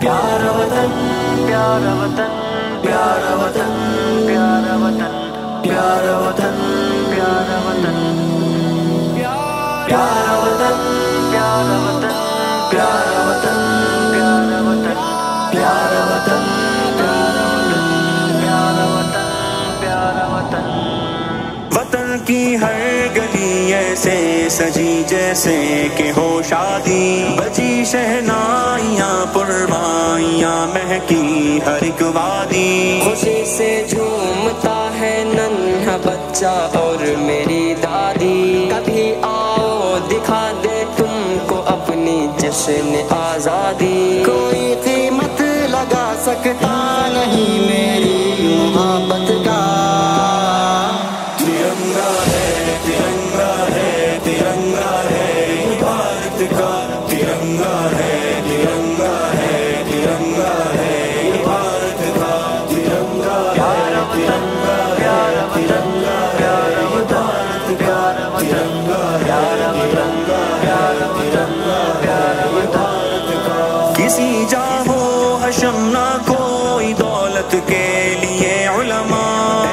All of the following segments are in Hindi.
प्यारा वतन प्यारा वतन प्यारा वतन प्यारा वतन प्यारा वतन प्यारा वतन प्यारा वतन प्यारा वतन प्यारा वतन प्यारा वतन प्यारा वतन प्यारा वतन प्यारा वतन वतन की हर गली ऐसे सजी जैसे के हो शादी। बजी शहनाइया पुरवाइया महकी हर एक वादी। खुशी से झूमता है नन्हा बच्चा और मेरी दादी। कभी आओ दिखा दे तुमको अपनी जश्न आज़ादी। कोई कीमत लगा सकता नहीं मेरी मोहब्बत का। तिरंगा तिरंगा किसी जाहो, हशम ना कोई दौलत के लिए उलमा।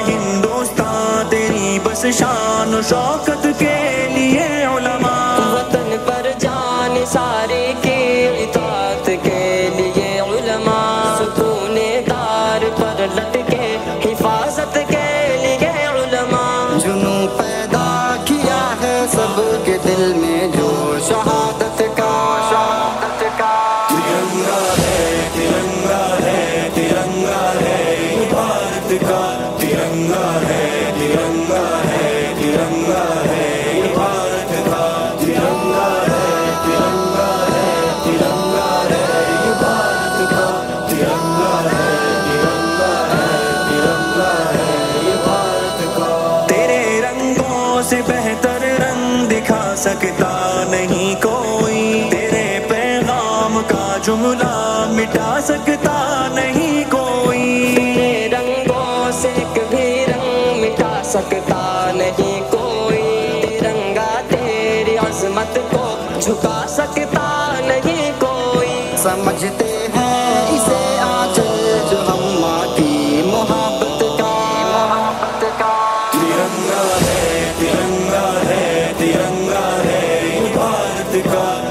हिंदुस्तान, तेरी बस शान, शौकत के लिए उलमा। भारत का तिरंगा है तिरंगा है तिरंगा है। भारत का तिरंगा है तिरंगा है तिरंगा है। भारत का तिरंगा है तिरंगा है तिरंगा है। ये भारत का तेरे रंगों से बेहतर रंग दिखा सकता नहीं कोई। तेरे पैगाम का जुमला मिटा सकता नहीं झुका सकता नहीं कोई। समझते हैं इसे आज जो हम माँ की मोहब्बत का। मोहब्बत का। तिरंगा है तिरंगा है तिरंगा है भारत का।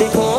Mexico.